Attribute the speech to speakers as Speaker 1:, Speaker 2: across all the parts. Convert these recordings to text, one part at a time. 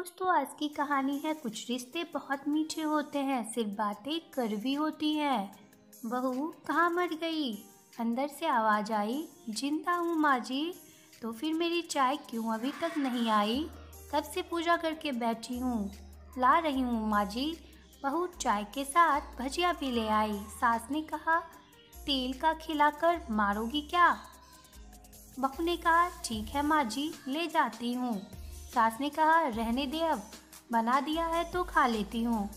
Speaker 1: दोस्तों आज की कहानी है। कुछ रिश्ते बहुत मीठे होते हैं, सिर्फ़ बातें कड़वी होती है। बहू कहाँ मर गई? अंदर से आवाज़ आई, ज़िंदा हूँ माँ जी तो फिर मेरी चाय क्यों अभी तक नहीं आई? कब से पूजा करके बैठी हूँ, ला रही हूँ माँ जी। बहू चाय के साथ भजिया भी ले आई। सास ने कहा, तेल का खिलाकर मारोगी क्या? बहू ने कहा, ठीक है माँ जी, ले जाती हूँ। सास ने कहा, रहने दे अब, बना दिया है तो खा लेती हूँ।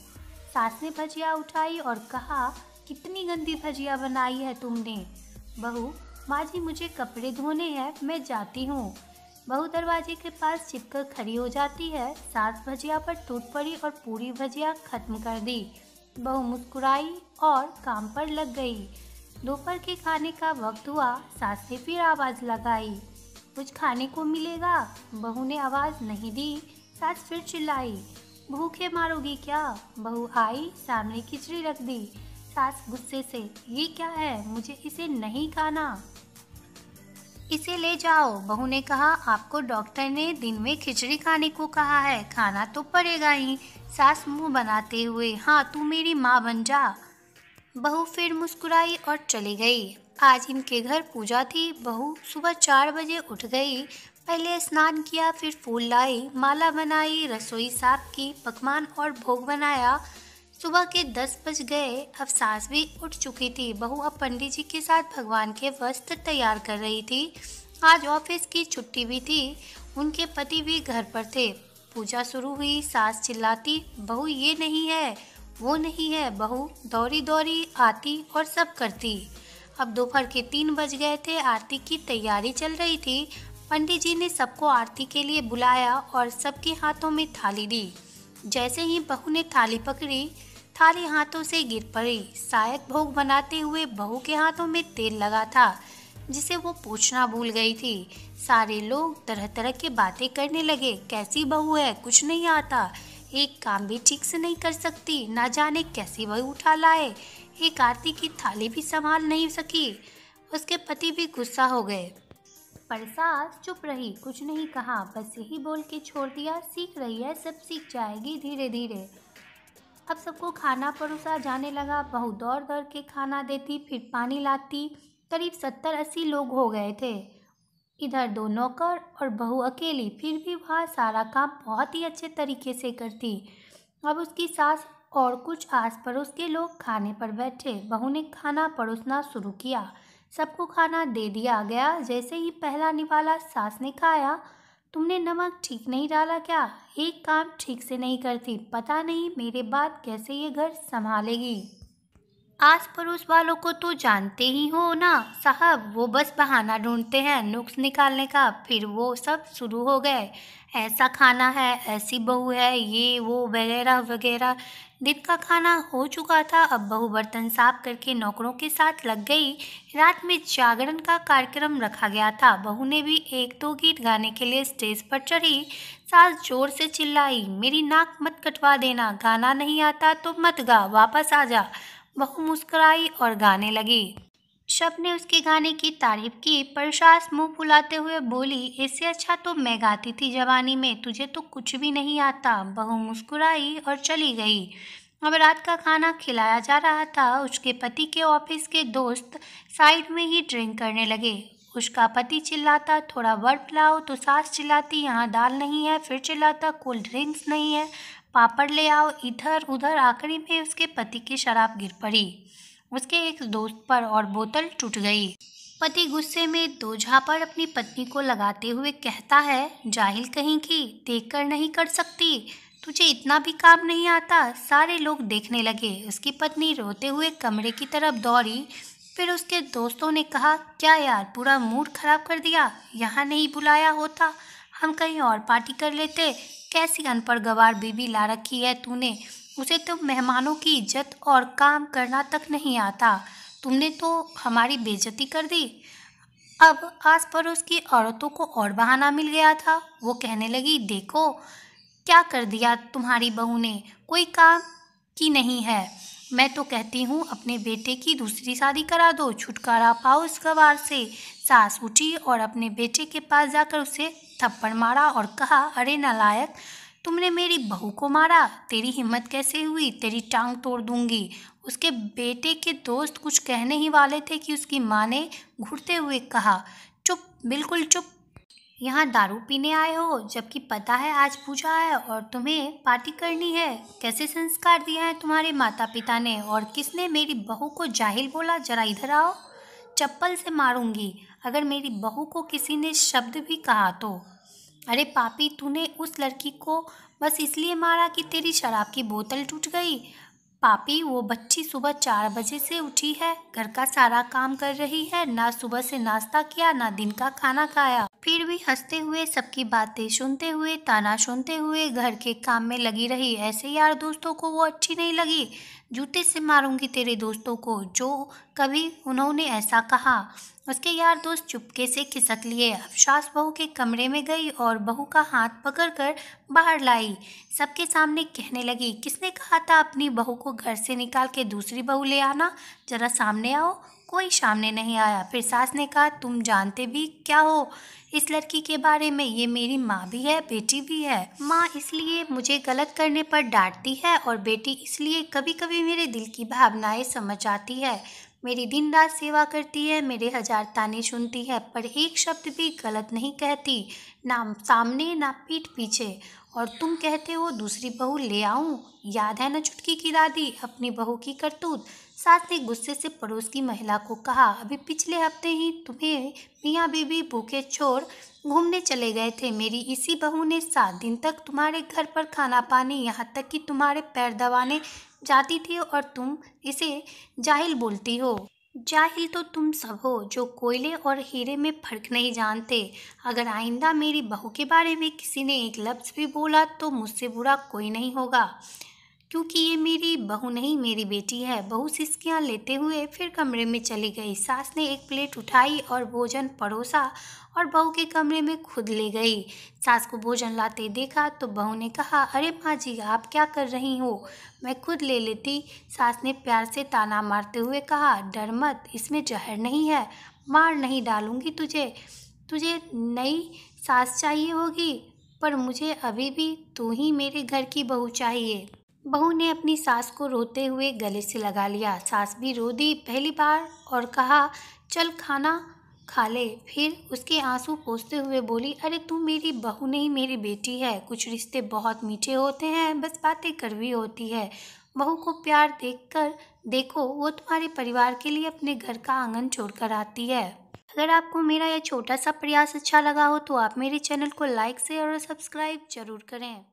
Speaker 1: सास ने भजिया उठाई और कहा, कितनी गंदी भजिया बनाई है तुमने। बहू माँ जी मुझे कपड़े धोने हैं, मैं जाती हूँ। बहू दरवाजे के पास चिपकर खड़ी हो जाती है। सास भजिया पर टूट पड़ी और पूरी भजिया खत्म कर दी। बहू मुस्कुराई और काम पर लग गई। दोपहर के खाने का वक्त हुआ। सास ने फिर आवाज़ लगाई कुछ खाने को मिलेगा। बहू ने आवाज़ नहीं दी। सास फिर चिल्लाई। भूखे मारोगी क्या? बहू आई, सामने खिचड़ी रख दी। सास गुस्से से, ये क्या है? मुझे इसे नहीं खाना। इसे ले जाओ। बहू ने कहा, आपको डॉक्टर ने दिन में खिचड़ी खाने को कहा है। खाना तो पड़ेगा ही। सास मुँह बनाते हुए हाँ तू मेरी माँ बन जा। बहू फिर मुस्कुराई और चली गई। आज इनके घर पूजा थी। बहू सुबह चार बजे उठ गई। पहले स्नान किया, फिर फूल लाई, माला बनाई, रसोई साफ़ की, पकवान और भोग बनाया। सुबह के दस बज गए, अब सास भी उठ चुकी थी। बहू अब पंडित जी के साथ भगवान के वस्त्र तैयार कर रही थी। आज ऑफ़िस की छुट्टी भी थी। उनके पति भी घर पर थे। पूजा शुरू हुई, सास चिल्लाती, बहू, ये नहीं है, वो नहीं है। बहू दौड़ी दौड़ी आती और सब करती। अब दोपहर के तीन बज गए थे, आरती की तैयारी चल रही थी। पंडित जी ने सबको आरती के लिए बुलाया और सबके हाथों में थाली दी। जैसे ही बहू ने थाली पकड़ी, थाली हाथों से गिर पड़ी। शायद भोग बनाते हुए बहू के हाथों में तेल लगा था, जिसे वो पूछना भूल गई थी। सारे लोग तरह तरह की बातें करने लगे। कैसी बहू है? कुछ नहीं आता। एक काम भी ठीक से नहीं कर सकती। ना जाने कैसी बहू उठा लाए। एक आरती की थाली भी संभाल नहीं सकी। उसके पति भी गुस्सा हो गए। पर सास चुप रही, कुछ नहीं कहा, बस यही बोल के छोड़ दिया, सीख रही है, सब सीख जाएगी धीरे धीरे अब सबको खाना परोसा जाने लगा, बहू दौड़ दौड़ के खाना देती, फिर पानी लाती, करीब सत्तर अस्सी लोग हो गए थे। इधर दो नौकर और बहू अकेली, फिर भी वह सारा काम बहुत ही अच्छे तरीके से करती। अब उसकी सास और कुछ आस पड़ोस के लोग खाने पर बैठे। बहू ने खाना परोसना शुरू किया। सबको खाना दे दिया गया। जैसे ही पहला निवाला सास ने खाया, तुमने नमक ठीक नहीं डाला क्या? एक काम ठीक से नहीं करती। पता नहीं मेरे बाद कैसे ये घर संभालेगी। आस पड़ोस वालों को तो जानते ही हो ना, साहब, वो बस बहाना ढूंढते हैं, नुक्स निकालने का, फिर वो सब शुरू हो गए। ऐसा खाना है, ऐसी बहू है, ये, वो, वगैरह वगैरह। दिन का खाना हो चुका था, अब बहू बर्तन साफ़ करके नौकरों के साथ लग गई। रात में जागरण का कार्यक्रम रखा गया था। बहू ने भी एक दो गीत गाने के लिए स्टेज पर चढ़ी। सास ज़ोर से चिल्लाई, मेरी नाक मत कटवा देना, गाना नहीं आता तो मत गा, वापस आ जा। बहू मुस्कुराई और गाने लगी। शब ने उसके गाने की तारीफ़ की, पर सास मुँह फुलाते हुए बोली इससे अच्छा तो मैं गाती थी जवानी में, तुझे तो कुछ भी नहीं आता। बहू मुस्कुराई और चली गई। अब रात का खाना खिलाया जा रहा था। उसके पति के ऑफ़िस के दोस्त साइड में ही ड्रिंक करने लगे। उसका पति चिल्लाता, थोड़ा बर्फ़ लाओ। तो सास चिल्लाती, यहाँ दाल नहीं है। फिर चिल्लाता, कोल्ड ड्रिंक्स नहीं है। पापड़ ले आओ, इधर उधर आखिरी में उसके पति की शराब गिर पड़ी। उसके एक दोस्त पर और बोतल टूट गई। पति गुस्से में दो झापड़ अपनी पत्नी को लगाते हुए कहता है, जाहिल कहीं की देख कर नहीं कर सकती। तुझे इतना भी काम नहीं आता। सारे लोग देखने लगे। उसकी पत्नी रोते हुए कमरे की तरफ़ दौड़ी। फिर उसके दोस्तों ने कहा, क्या यार, पूरा मूड खराब कर दिया? यहाँ नहीं बुलाया होता। हम कहीं और पार्टी कर लेते। कैसी अनपढ़ गवार बीबी ला रखी है तूने? उसे तो मेहमानों की इज़्ज़त और काम करना तक नहीं आता। तुमने तो हमारी बेइज्जती कर दी। अब आस पड़ोस की औरतों को और बहाना मिल गया था। वो कहने लगी, देखो, क्या कर दिया तुम्हारी बहू ने? कोई काम की नहीं है। मैं तो कहती हूँ, अपने बेटे की दूसरी शादी करा दो, छुटकारा पाओ उस गवार से। सास उठी और अपने बेटे के पास जाकर उसे थप्पड़ मारा और कहा, अरे नालायक, तुमने मेरी बहू को मारा। तेरी हिम्मत कैसे हुई? तेरी टांग तोड़ दूँगी। उसके बेटे के दोस्त कुछ कहने ही वाले थे कि उसकी माँ ने घुटते हुए कहा, चुप, बिल्कुल चुप। यहाँ दारू पीने आए हो, जबकि पता है आज पूजा है और तुम्हें पार्टी करनी है। कैसे संस्कार दिया है तुम्हारे माता पिता ने और किसने मेरी बहू को जाहिल बोला? जरा इधर आओ। चप्पल से मारूँगी, अगर मेरी बहू को किसी ने शब्द भी कहा तो। अरे पापी, तूने उस लड़की को बस इसलिए मारा कि तेरी शराब की बोतल टूट गई। पापी, वो बच्ची सुबह चार बजे से उठी है, घर का सारा काम कर रही है, ना सुबह से नाश्ता किया, ना दिन का खाना खाया। फिर भी हँसते हुए सबकी बातें सुनते हुए, ताना सुनते हुए घर के काम में लगी रही। ऐसे यार दोस्तों को वो अच्छी नहीं लगी। जूते से मारूँगी तेरे दोस्तों को, जो कभी उन्होंने ऐसा कहा। उसके यार दोस्त चुपके से खिसक लिए। अब सास बहू के कमरे में गई और बहू का हाथ पकड़कर बाहर लाई। सबके सामने कहने लगी, किसने कहा था अपनी बहू को घर से निकाल के दूसरी बहू ले आना? जरा सामने आओ। कोई सामने नहीं आया। फिर सास ने कहा, तुम जानते भी क्या हो? इस लड़की के बारे में ये मेरी माँ भी है, बेटी भी है। माँ इसलिए मुझे गलत करने पर डांटती है और बेटी इसलिए कभी कभी मेरे दिल की भावनाएँ समझ आती है। मेरी दिन रात सेवा करती है, मेरे हज़ार ताने सुनती है, पर एक शब्द भी गलत नहीं कहती, ना सामने, ना पीठ पीछे। और तुम कहते हो, दूसरी बहू ले आऊँ? याद है ना चुटकी की दादी? अपनी बहू की करतूत। सास ने गुस्से से पड़ोस की महिला को कहा, अभी पिछले हफ़्ते ही तुम्हें मियाँ बीबी भूखे छोड़ घूमने चले गए थे। मेरी इसी बहू ने सात दिन तक तुम्हारे घर पर खाना पानी, यहाँ तक कि तुम्हारे पैर दबाने जाती थी और तुम इसे जाहिल बोलती हो। जाहिल तो तुम सब हो जो कोयले और हीरे में फ़र्क नहीं जानते। अगर आइंदा मेरी बहू के बारे में किसी ने एक लफ्ज़ भी बोला तो मुझसे बुरा कोई नहीं होगा। क्योंकि ये मेरी बहू नहीं, मेरी बेटी है। बहू सिस्कियाँ लेते हुए फिर कमरे में चली गई। सास ने एक प्लेट उठाई और भोजन परोसा और बहू के कमरे में खुद ले गई। सास को भोजन लाते देखा तो बहू ने कहा, अरे माँ जी, आप क्या कर रही हो? मैं खुद ले लेती। सास ने प्यार से ताना मारते हुए कहा, डर मत, इसमें जहर नहीं है। मार नहीं डालूँगी तुझे। तुझे नई सास चाहिए होगी, पर मुझे अभी भी तू ही मेरे घर की बहू चाहिए। बहू ने अपनी सास को रोते हुए गले से लगा लिया। सास भी रो दी पहली बार और कहा, चल खाना खा ले। फिर उसके आँसू पोसते हुए बोली, अरे, तू मेरी बहू नहीं, मेरी बेटी है। कुछ रिश्ते बहुत मीठे होते हैं, बस बातें करवी होती है। बहू को प्यार देखकर, देखो, वो तुम्हारे परिवार के लिए अपने घर का आँगन छोड़कर आती है। अगर आपको मेरा यह छोटा सा प्रयास अच्छा लगा हो तो आप मेरे चैनल को लाइक, शेयर और सब्सक्राइब ज़रूर करें।